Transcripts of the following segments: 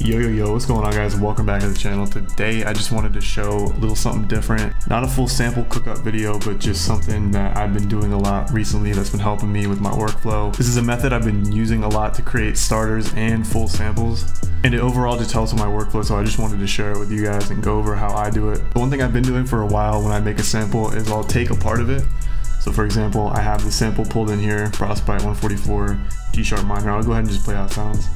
Yo, yo, yo, what's going on guys? Welcome back to the channel. Today, I just wanted to show a little something different. Not a full sample cookup video, but just something that I've been doing a lot recently that's been helping me with my workflow. This is a method I've been using a lot to create starters and full samples. And it overall just helps with my workflow, so I just wanted to share it with you guys and go over how I do it. The one thing I've been doing for a while when I make a sample is I'll take a part of it so for example, I have the sample pulled in here, Frostbite 144, G sharp minor. I'll go ahead and just play out sounds.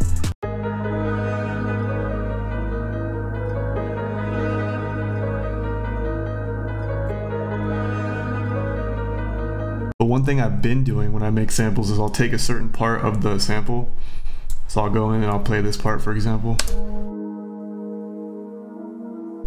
But one thing I've been doing when I make samples is I'll take a certain part of the sample. So I'll go in and I'll play this part for example.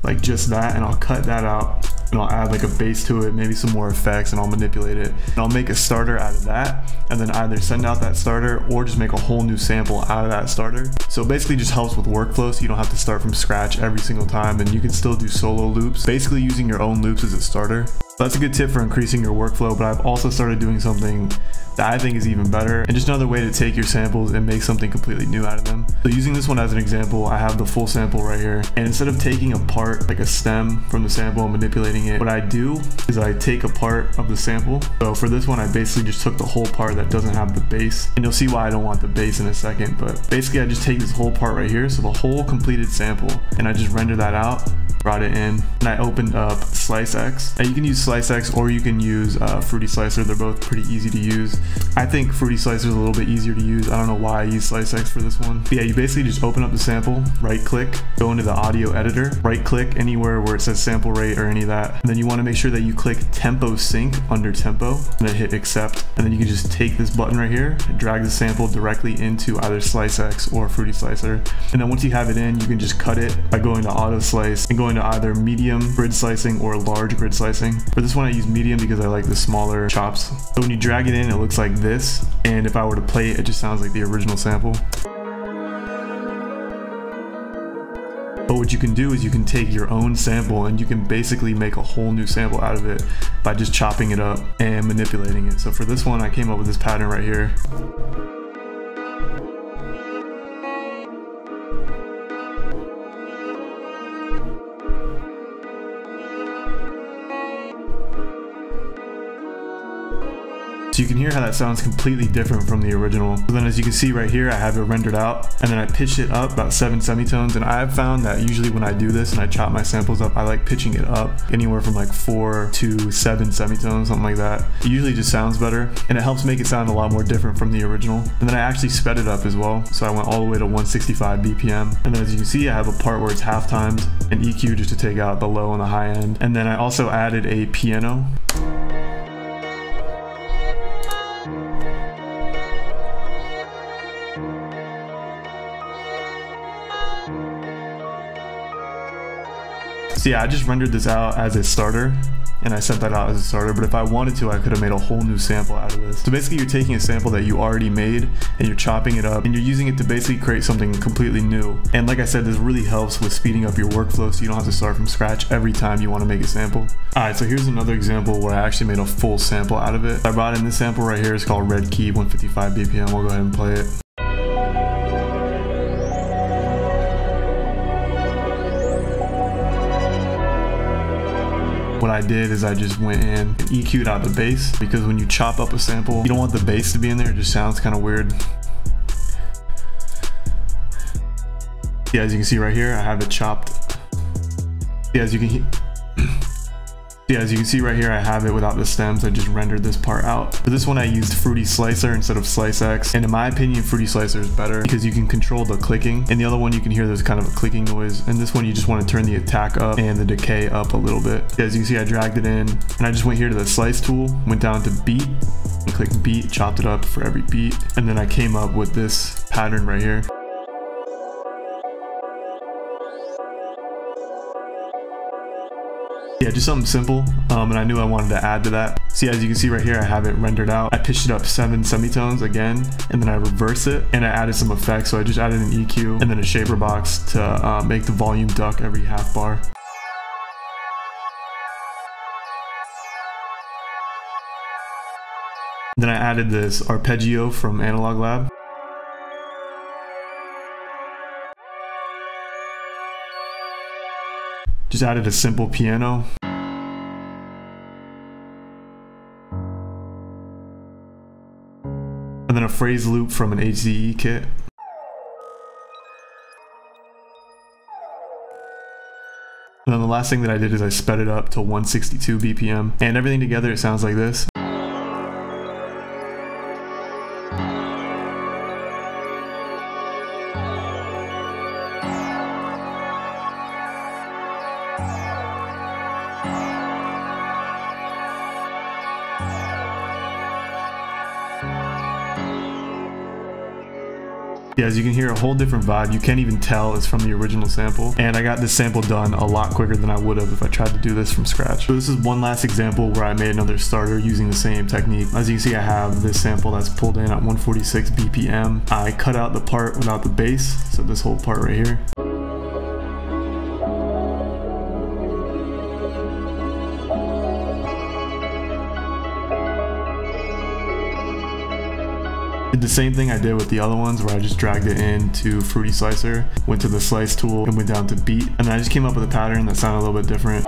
Like just that and I'll cut that out and I'll add like a bass to it, maybe some more effects and I'll manipulate it. And I'll make a starter out of that and then either send out that starter or just make a whole new sample out of that starter. So it basically just helps with workflow so you don't have to start from scratch every single time and you can still do solo loops, basically using your own loops as a starter. That's a good tip for increasing your workflow, but I've also started doing something that I think is even better and just another way to take your samples and make something completely new out of them. So using this one as an example, I have the full sample right here and instead of taking apart like a stem from the sample and manipulating it, what I do is I take a part of the sample. So for this one, I basically just took the whole part that doesn't have the bass and you'll see why I don't want the bass in a second, but basically I just take this whole part right here, so the whole completed sample and I just render that out brought it in and I opened up SliceX. And you can use SliceX or you can use uh, Fruity Slicer. They're both pretty easy to use. I think Fruity Slicer is a little bit easier to use. I don't know why I use SliceX for this one. But yeah, you basically just open up the sample, right click, go into the audio editor, right click anywhere where it says sample rate or any of that. And then you want to make sure that you click tempo sync under tempo and then hit accept. And then you can just take this button right here, drag the sample directly into either SliceX or Fruity Slicer. And then once you have it in, you can just cut it by going to auto slice and going to either medium grid slicing or large grid slicing. For this one, I use medium because I like the smaller chops. So when you drag it in, it looks like this. And if I were to play it, it just sounds like the original sample. But what you can do is you can take your own sample and you can basically make a whole new sample out of it by just chopping it up and manipulating it. So for this one, I came up with this pattern right here. So you can hear how that sounds completely different from the original. So then as you can see right here, I have it rendered out and then I pitched it up about seven semitones. And I've found that usually when I do this and I chop my samples up, I like pitching it up anywhere from like four to seven semitones, something like that. It usually just sounds better and it helps make it sound a lot more different from the original. And then I actually sped it up as well. So I went all the way to 165 BPM. And then as you can see, I have a part where it's half timed and EQ just to take out the low and the high end. And then I also added a piano. Yeah, I just rendered this out as a starter and I sent that out as a starter, but if I wanted to, I could have made a whole new sample out of this. So basically you're taking a sample that you already made and you're chopping it up and you're using it to basically create something completely new. And like I said, this really helps with speeding up your workflow so you don't have to start from scratch every time you want to make a sample. Alright, so here's another example where I actually made a full sample out of it. I brought in this sample right here, it's called Red Key 155 BPM, we'll go ahead and play it. What I did is I just went in and EQ'd out the bass because when you chop up a sample, you don't want the bass to be in there. It just sounds kind of weird. Yeah, as you can see right here, I have it chopped. Yeah, as you can yeah, as you can see right here, I have it without the stems. I just rendered this part out. For this one, I used Fruity Slicer instead of SliceX. And in my opinion, Fruity Slicer is better because you can control the clicking. And the other one, you can hear there's kind of a clicking noise. And this one, you just want to turn the attack up and the decay up a little bit. Yeah, as you can see, I dragged it in and I just went here to the slice tool, went down to beat and clicked beat, chopped it up for every beat. And then I came up with this pattern right here. Yeah, just something simple, um, and I knew I wanted to add to that. See, as you can see right here, I have it rendered out. I pitched it up seven semitones again, and then I reverse it, and I added some effects. So I just added an EQ and then a ShaperBox to uh, make the volume duck every half bar. Then I added this arpeggio from Analog Lab. Just added a simple piano. And then a phrase loop from an HZE kit. And then the last thing that I did is I sped it up to 162 BPM. And everything together, it sounds like this. Yeah, as you can hear, a whole different vibe. You can't even tell it's from the original sample. And I got this sample done a lot quicker than I would have if I tried to do this from scratch. So this is one last example where I made another starter using the same technique. As you can see, I have this sample that's pulled in at 146 BPM. I cut out the part without the bass, so this whole part right here. Did the same thing I did with the other ones where I just dragged it into Fruity Slicer, went to the slice tool and went down to beat. And then I just came up with a pattern that sounded a little bit different.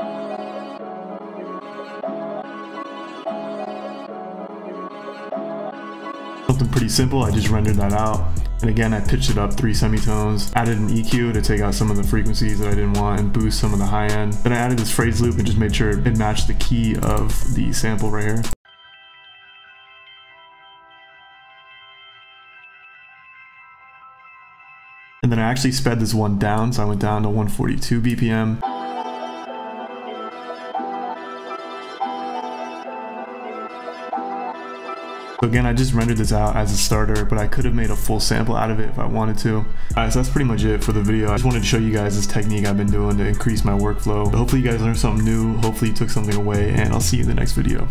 Something pretty simple, I just rendered that out. And again, I pitched it up three semitones, added an EQ to take out some of the frequencies that I didn't want and boost some of the high end. Then I added this phrase loop and just made sure it matched the key of the sample right here. And then I actually sped this one down, so I went down to 142 BPM. So again, I just rendered this out as a starter, but I could have made a full sample out of it if I wanted to. Alright, so that's pretty much it for the video. I just wanted to show you guys this technique I've been doing to increase my workflow. Hopefully you guys learned something new, hopefully you took something away, and I'll see you in the next video.